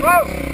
Whoa!